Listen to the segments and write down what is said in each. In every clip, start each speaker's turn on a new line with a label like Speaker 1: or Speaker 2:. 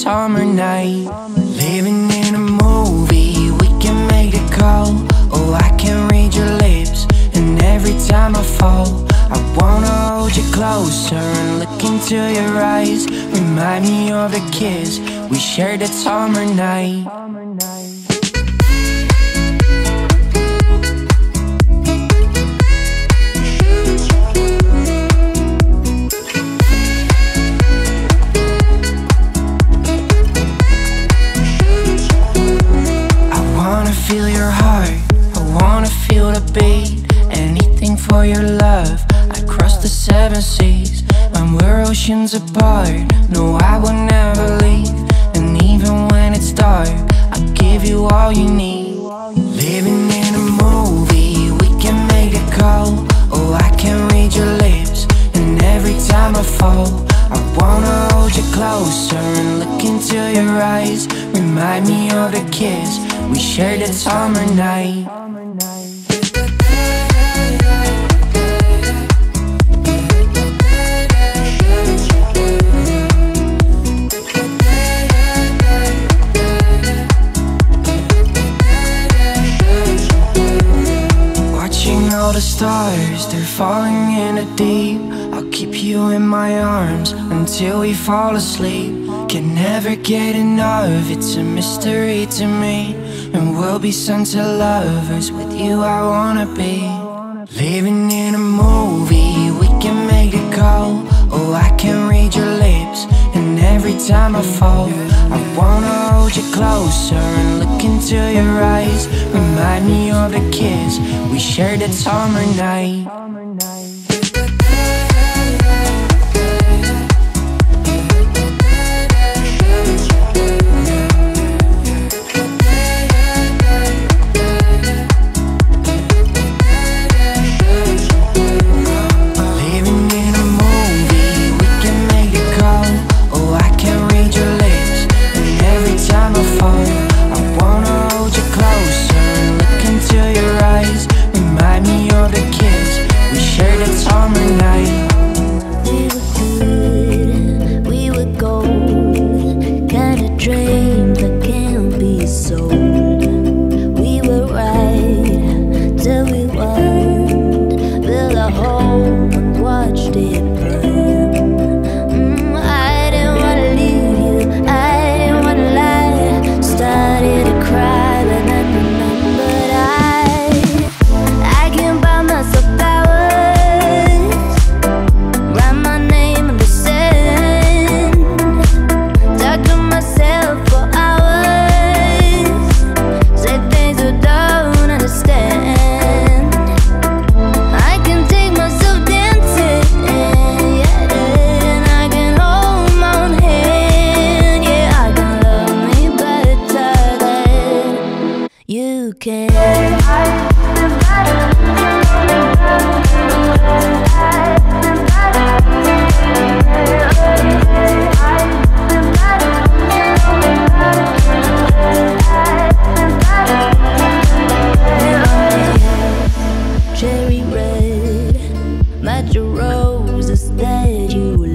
Speaker 1: summer night. Living in a movie, we can make the call. Oh, I can read your lips, and every time I fall, I wanna hold you closer and look into your eyes. Remind me of the kiss we shared that summer night. Seas. When we're oceans apart, no, I will never leave. And even when it's dark, I'll give you all you need. Living in a movie, we can make a call. Oh, I can read your lips, and every time I fall, I wanna hold you closer and look into your eyes. Remind me of the kiss we shared that summer night. Stars, they're falling in a deep. I'll keep you in my arms until we fall asleep. Can never get enough, it's a mystery to me. And we'll be sunset lovers, with you I wanna be. Living in a movie, we can make a call. Oh, I can read your lips, and every time I fall, wanna hold you closer and look into your eyes. Remind me of the kiss we shared that summer night. Just that you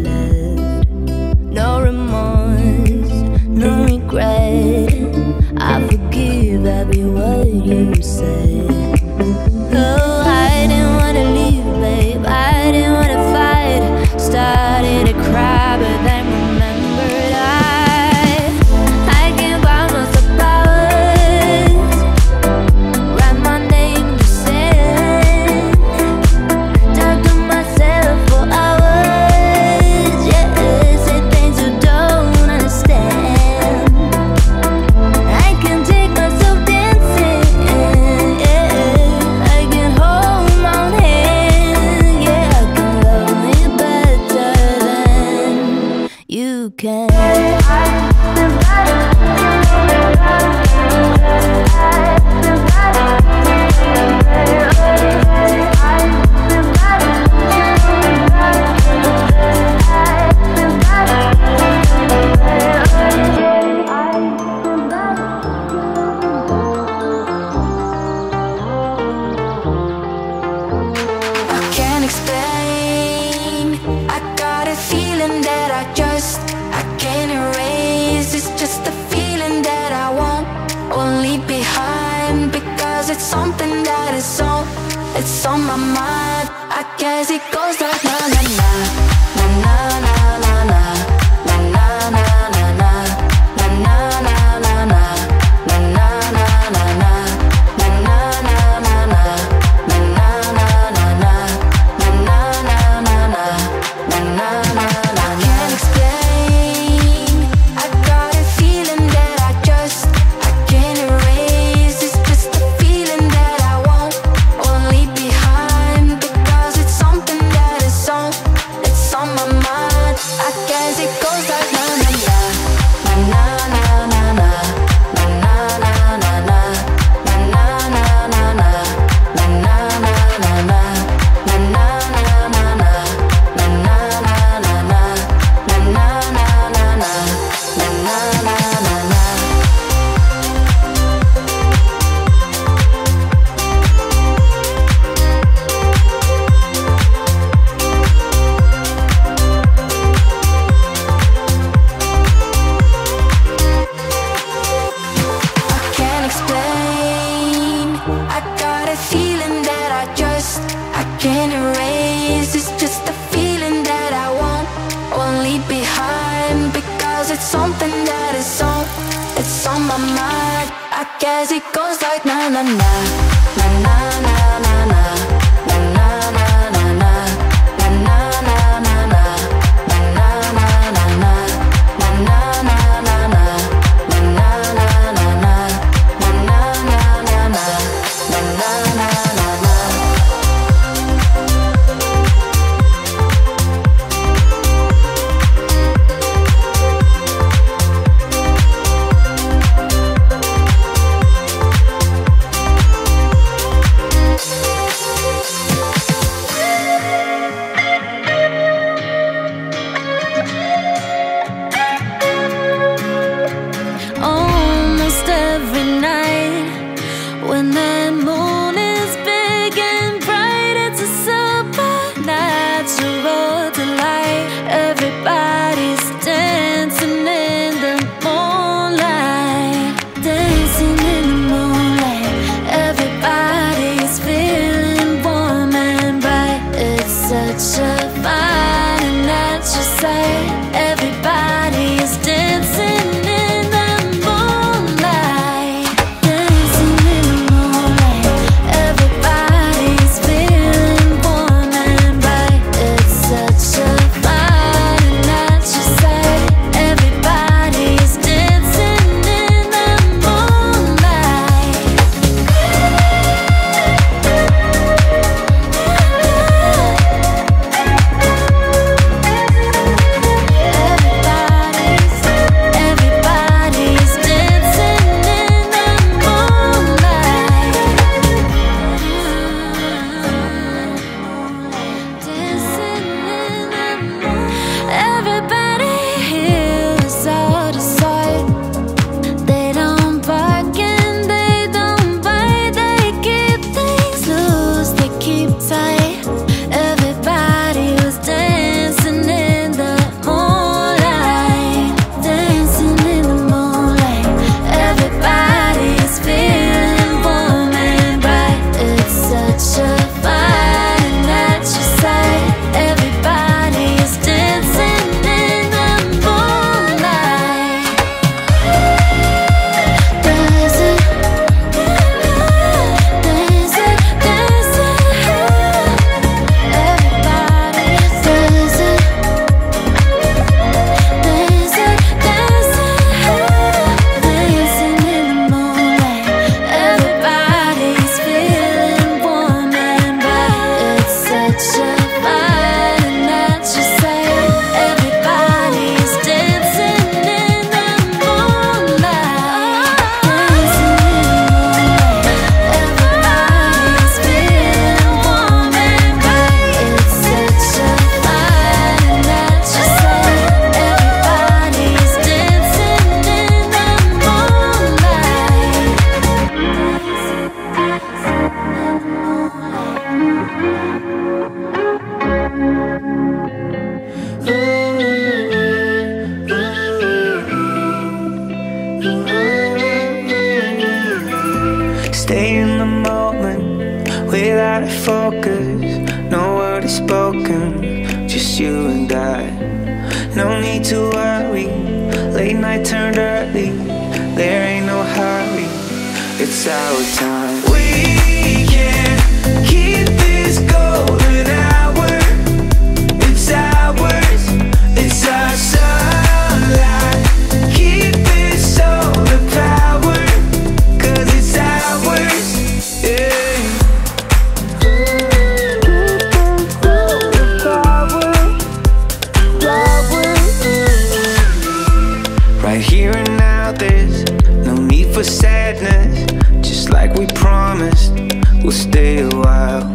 Speaker 1: we
Speaker 2: promised, we'll stay a while.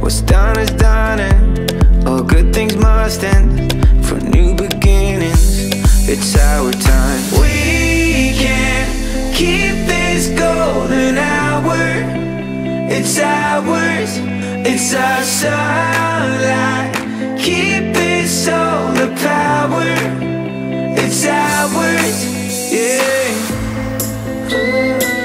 Speaker 2: What's done is done, and all good things must end for new beginnings. It's our time. We can keep this golden hour. It's ours, it's our sunlight. Keep it solar power. It's ours, yeah. Everything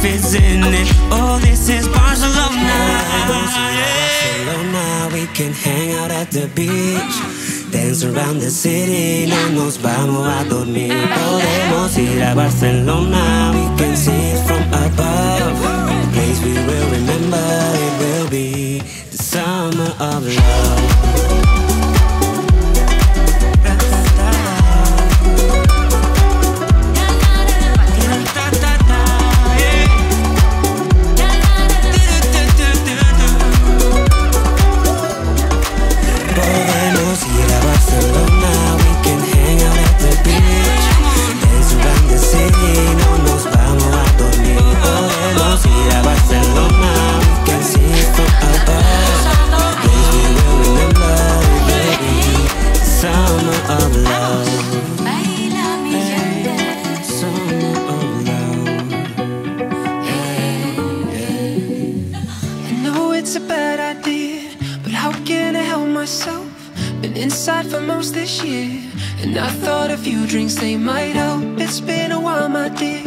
Speaker 3: fits in it. Oh, this is Barcelona. Barcelona, we can hang out at the beach. Dance around the city, no nos vamos a dormir. Podemos ir a Barcelona, we can see it from above. A place we will remember, it will be the summer of love.
Speaker 4: And I thought a few drinks, they might help. It's been a while, my dear.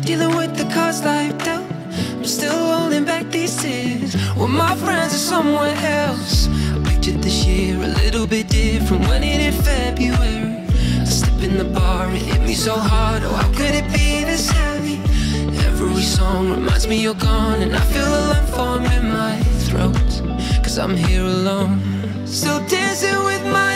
Speaker 4: Dealing with the cards I've dealt I'm still holding back these tears. Well, my friends are somewhere else. I pictured this year a little bit different. When it hit February I step in the bar, it hit me so hard. Oh, how could it be this heavy? Every song reminds me you're gone. And I feel a lump form in my throat. Cause I'm here alone. Still dancing with my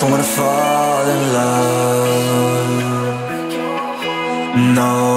Speaker 4: don't
Speaker 5: wanna fall in love. No.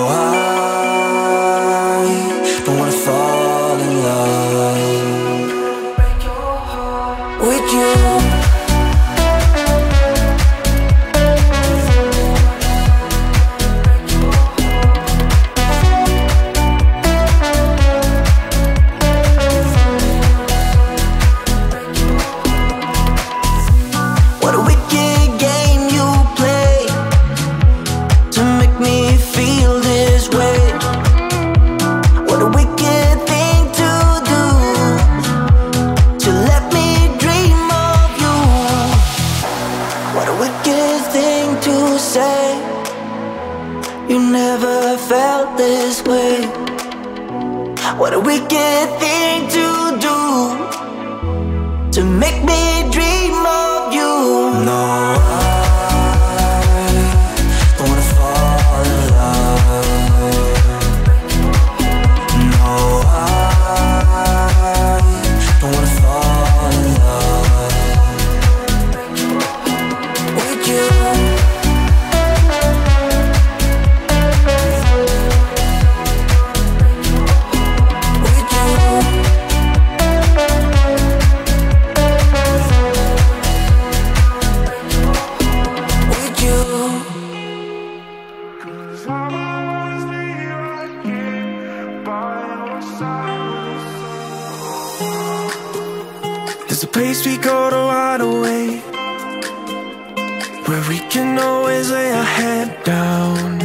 Speaker 6: Where we can always lay our head down.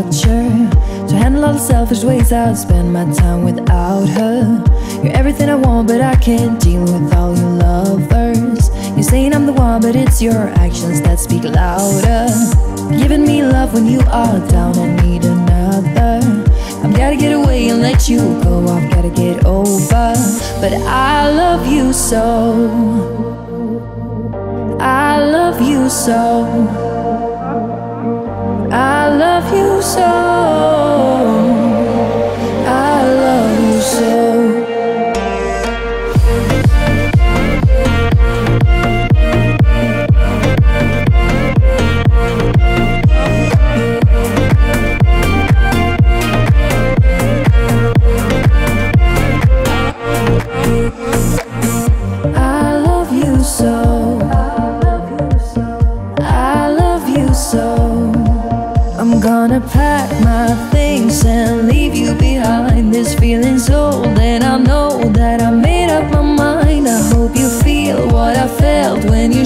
Speaker 6: To
Speaker 4: handle all the selfish ways I'd spend my time without her. You're everything I want but I can't deal with all your lovers. You're saying I'm the one but it's your actions that speak louder. Giving me love when you are down, I need another. I've gotta get away and let you go, I've gotta get over. But I love you so. I love you so. I love you so. I love you so.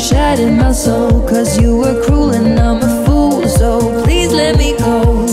Speaker 4: shattered my soul Cause you were cruel and I'm a fool. So please let me go.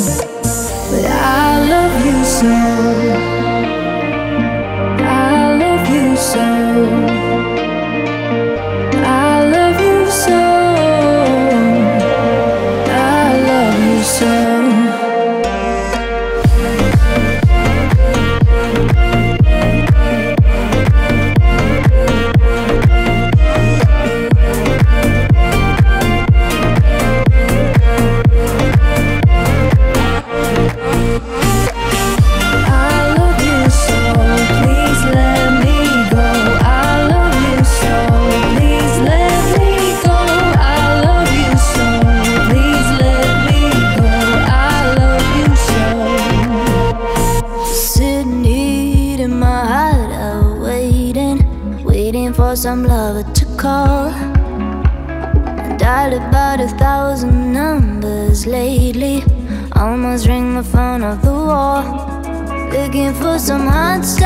Speaker 7: some hot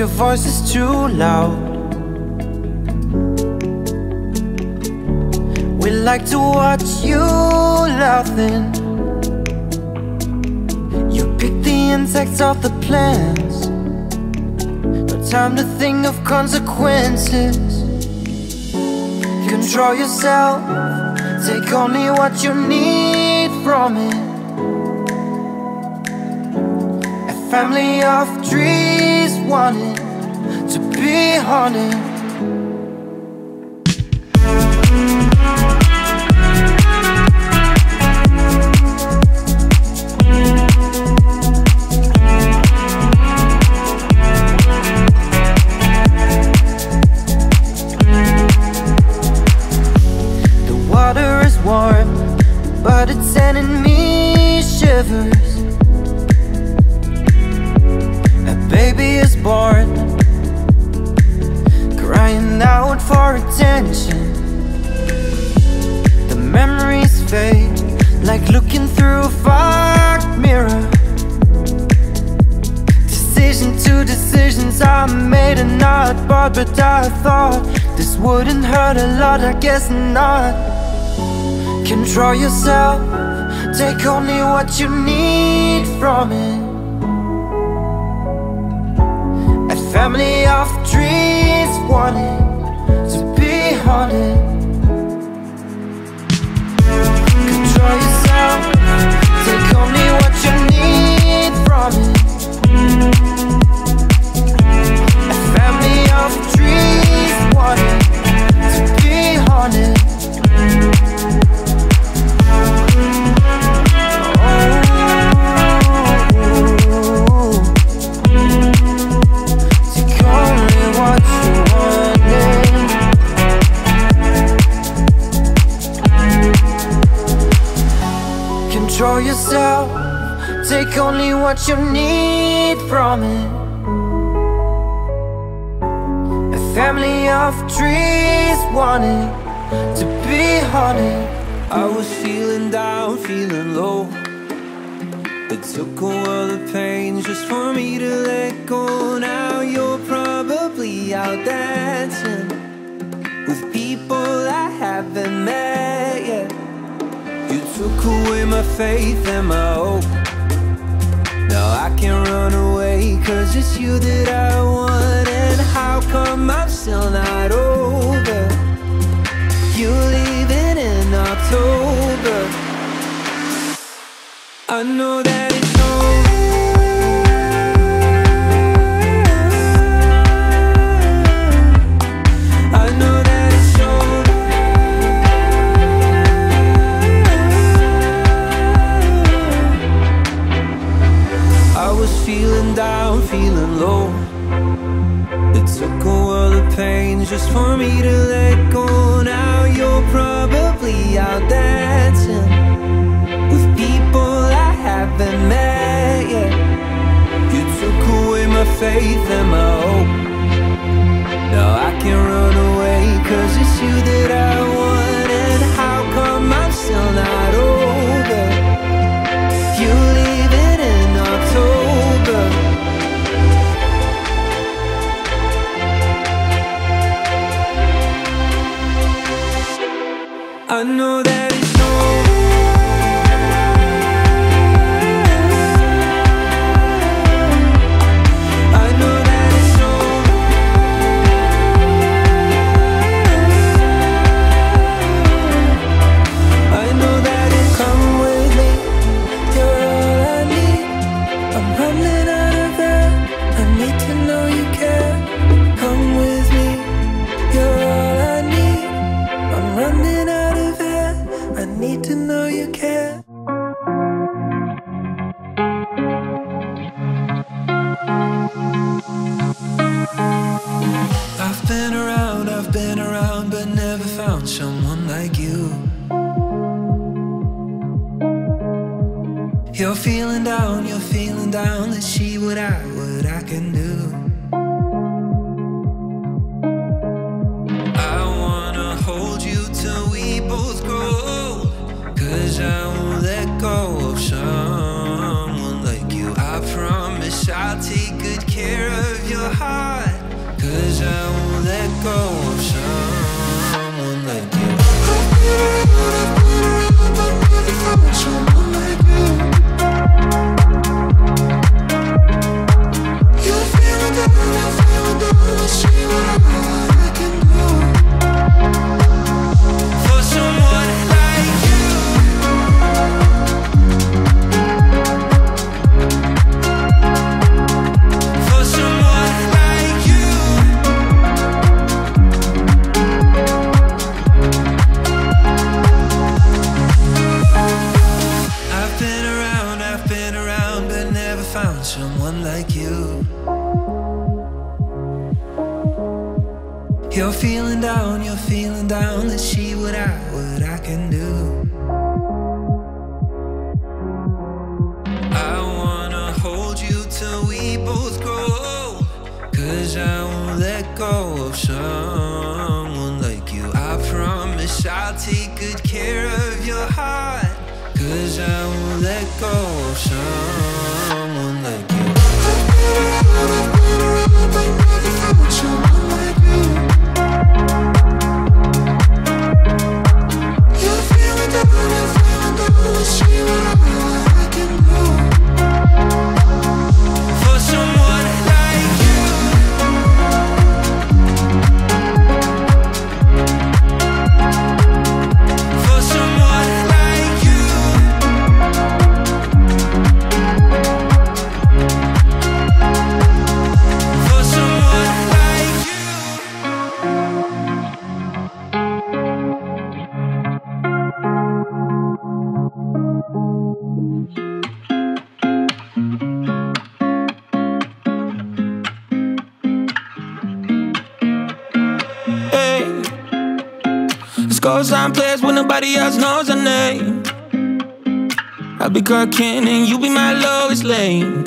Speaker 1: your voice is too loud. We like to watch you laughing. You pick the insects off the plants. No time to think of consequences. Control yourself, take only what you need from it. A family of trees wanting to be haunted. Guess not. Control yourself, take only what you need from it. A family of trees wanting to be haunted. Control yourself, take only what you need from it. Control yourself, take only what you need from it. A family of trees wanting to be haunted.
Speaker 2: I was feeling down, feeling low. It took a world of pain just for me to let go. Now you're probably out dancing with people I haven't met yet. Took away my faith and my hope. Now I can't run away, cause it's you that I want. And how come I'm still not over? You leaving in October. I know that it's just for me to let go. Now you're probably out dancing with people I haven't met yet. You took away my faith and my hope. Now I can't run away, cause it's you that I I know that it's of nobody else knows our name. I'll be Kirk and you be my Lois Lane.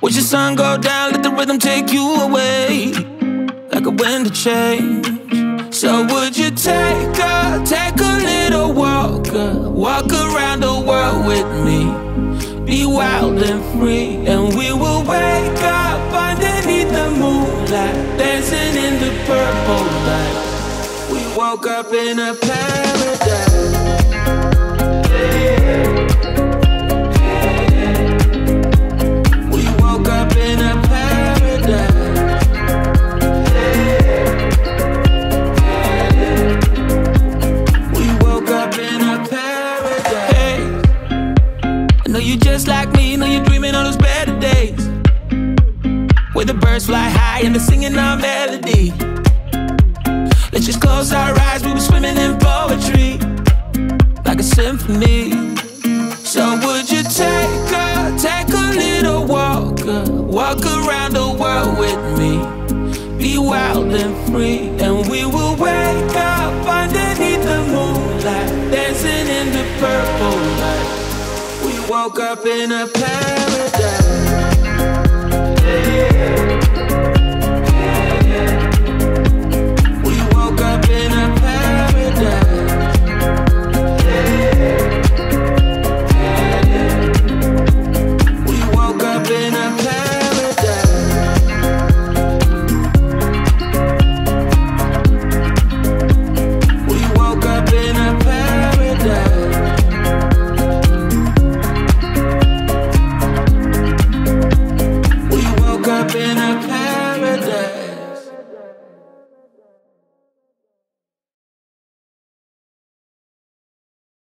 Speaker 2: Watch your sun go down, let the rhythm take you away. Like a wind of change. So would you take a, take a little walk, walk around the world with me? Be wild and free, and we will wake up underneath the moonlight, dancing in the purple light. Woke up in a paradise. We woke up in a paradise. We woke up in a paradise. I know you just like me, know you're dreaming of those better days. Where the birds fly high and they're singing our melody. Just close our eyes, we were swimming in poetry. Like a symphony. So would you take a, take a little walk, uh, walk around the world with me? Be wild and free, and we will wake up underneath the moonlight, dancing in the purple light. We woke up in a paradise.